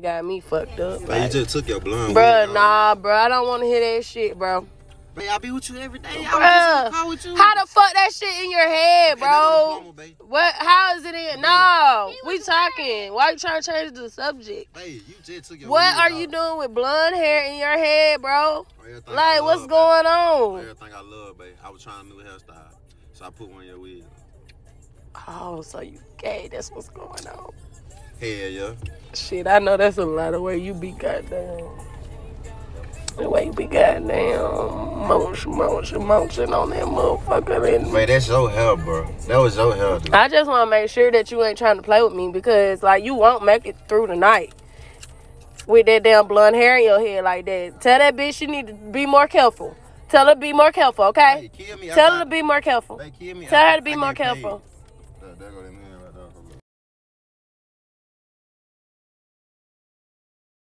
got me fucked up. Babe, you just took your blunt. Bruh, weed, nah, bruh. I don't want to hear that shit, bro. Babe, I be with you every day. I Bruh, in the car with you. how the fuck that shit in your head, Hey, there go the bro? plumber, babe. What? How is it in? No, we talking. Why you trying to change the subject? Babe, you just took your What weed, are dog. you doing with blonde hair in your head, bro? Everything I Like, what's love, going on? Everything I love, babe. I was trying a new hairstyle, so I put one of your wigs. Oh, so you gay? That's what's going on. Hell yeah. Shit, I know that's a lot of way you be goddamn. The way you be goddamn motion, motion, motion on that motherfucker. And Babe, that's your hell, bro. That was your hell. dude. I just want to make sure that you ain't trying to play with me because, like, you won't make it through the night with that damn blonde hair in your head like that. Tell that bitch you need to be more careful. Tell her to be more careful, okay? Hey, kill me Tell her after to be more careful. I- Babe, kill me Tell her to be I more get paid. careful.